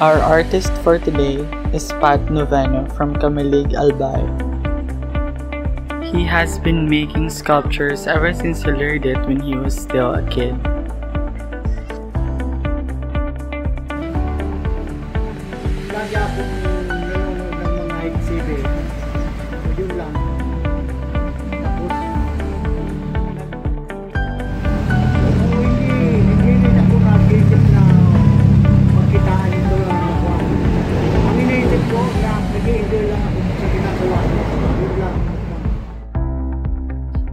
Our artist for today is Pat Noveno from Kamilig, Albay. He has been making sculptures ever since he learned it when he was still a kid.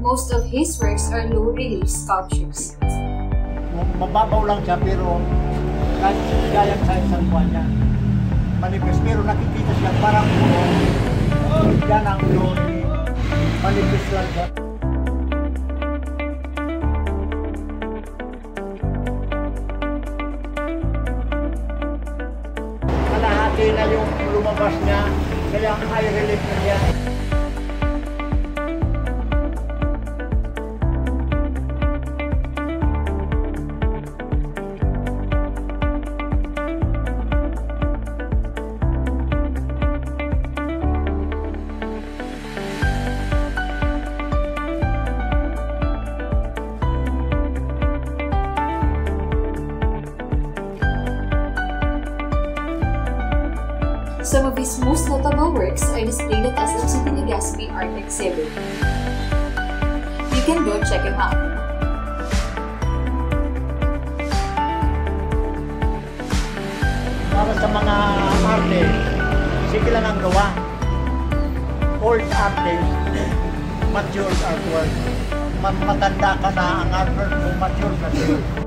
Most of his works are low relief sculptures. Mababaw lang siya pero kahit gayang sa isang buwan niya. Manifest pero nakikita siya parang puno. Yan ang yun. Manifest lang siya. Kalahati na yung lumabas niya. Kaya ang high relief niya. Some of his most notable works are displayed at SM City Legazpi Art Exhibit. You can go check him out. para sa mga artist, sige lang ang gawa. Old artist, mature artwork. Ma- Matanda ka na ang artwork mo, mature na siya.